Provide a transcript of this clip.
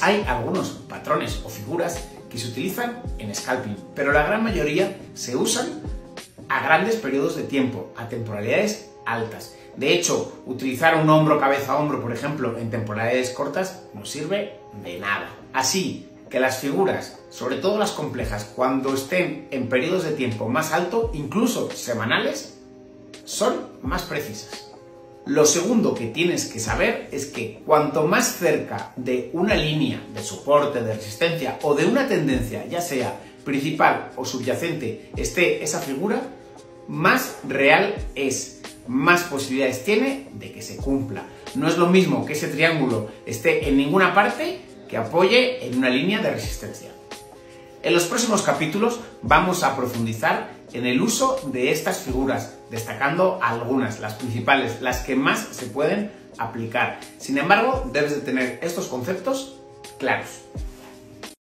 Hay algunos patrones o figuras que se utilizan en scalping, pero la gran mayoría se usan a grandes periodos de tiempo, a temporalidades altas. De hecho, utilizar un hombro cabeza hombro, por ejemplo, en temporalidades cortas no sirve de nada. Así que las figuras, sobre todo las complejas, cuando estén en periodos de tiempo más alto, incluso semanales, son más precisas. Lo segundo que tienes que saber es que cuanto más cerca de una línea de soporte, de resistencia o de una tendencia, ya sea principal o subyacente, esté esa figura, más real es, más posibilidades tiene de que se cumpla. No es lo mismo que ese triángulo esté en ninguna parte que apoye en una línea de resistencia. En los próximos capítulos vamos a profundizar en el uso de estas figuras, destacando algunas, las principales, las que más se pueden aplicar. Sin embargo, debes de tener estos conceptos claros.